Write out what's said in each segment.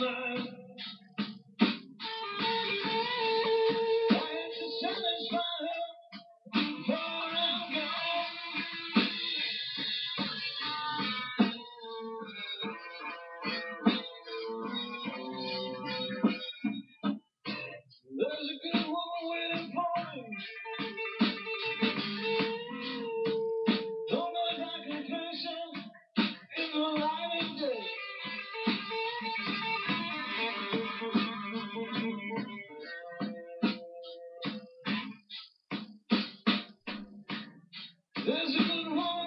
this There's a good woman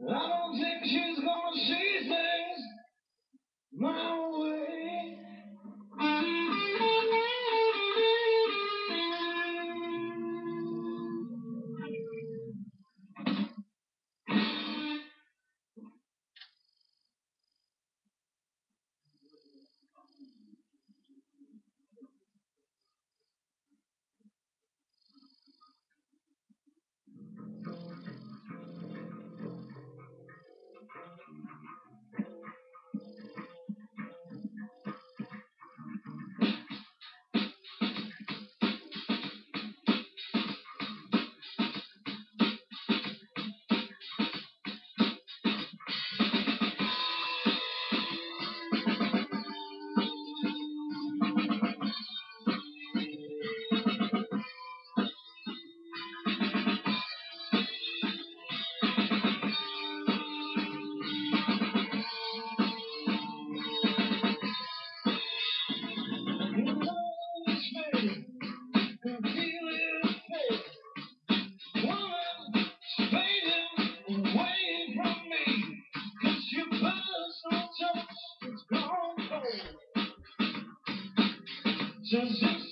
I don't think she's gonna see things. My Just